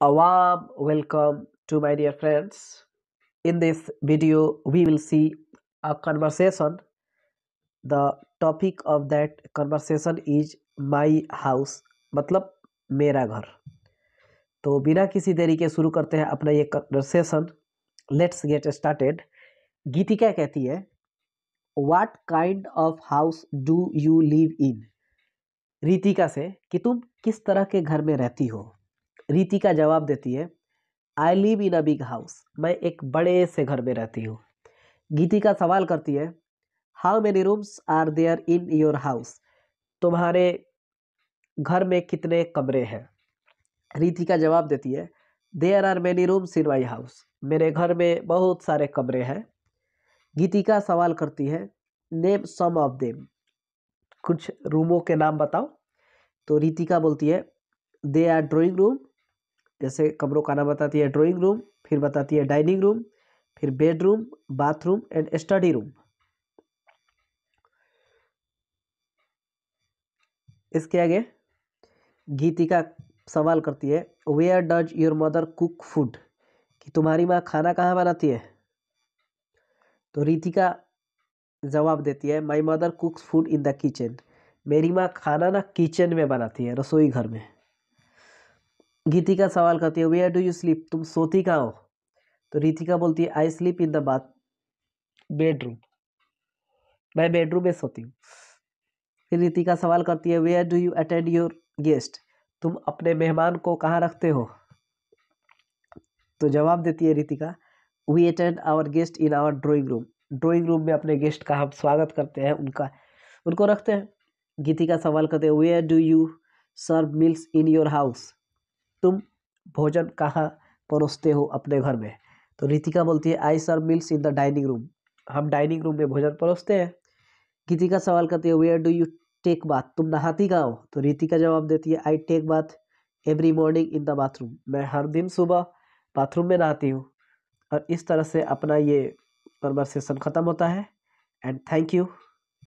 A warm welcome to my dear friends. In this video, we will see a conversation. The topic of that conversation is my house मतलब मेरा घर तो बिना किसी देरी के शुरू करते हैं अपना ये conversation let's get started Geetika कहती है what kind of house do you live in Ritika से कि तुम किस तरह के घर में रहती हो रीतिका जवाब देती है I live in a big house मैं एक बड़े से घर में रहती हूँ। गीति का सवाल करती है how many rooms are there in your house तुम्हारे घर में कितने कमरे हैं? रीति का जवाब देती है there are many rooms in my house मेरे घर में बहुत सारे कमरे हैं। गीतिका सवाल करती है नेम सम ऑफ़ देम कुछ रूमों के नाम बताओ। तो रीतिका बोलती है दे आर ड्राइंग रूम जैसे कमरों का नाम बताती है ड्राइंग रूम फिर बताती है डाइनिंग रूम फिर bedroom bathroom and study room इसके आगे गीतिका सवाल करती है where does your mother cook food कि तुम्हारी माँ खाना कहाँ बनाती है? तो रीतिका जवाब देती है my mother cooks food in the kitchen मेरी माँ खाना ना किचन में बनाती है, रसोई घर में। गीतिका सवाल करती है वेयर डू यू स्लीप तुम सोती कहाँ हो? तो रीतिका बोलती है I sleep in the bath bedroom मैं बेडरूम में सोती हूँ। फिर रीतिका सवाल करती है where do you attend your guest तुम अपने मेहमान को कहाँ रखते हो? तो जवाब देती है Ritika we attend our guest in our drawing room drawing room में अपने गेस्ट का हम स्वागत करते हैं, उनका, उनको रखते हैं। गीतिका सवाल करते हैं where do you serve meals in your house तुम भोजन कहाँ परोसते हो अपने घर में? तो रितिका बोलती है, I serve, meals in the dining room. हम डाइनिंग रूम में भोजन परोसते हैं। गीतिका सवाल करती है where do you take bath तुम नहाती कहाँ हो? तो रितिका जवाब देती है I take bath every morning in the bathroom मैं हर दिन सुबह बाथरूम में नहाती हूँ। और इस तरह से अपना ये कन्वर्सेशन ख़त्म होता है। And thank you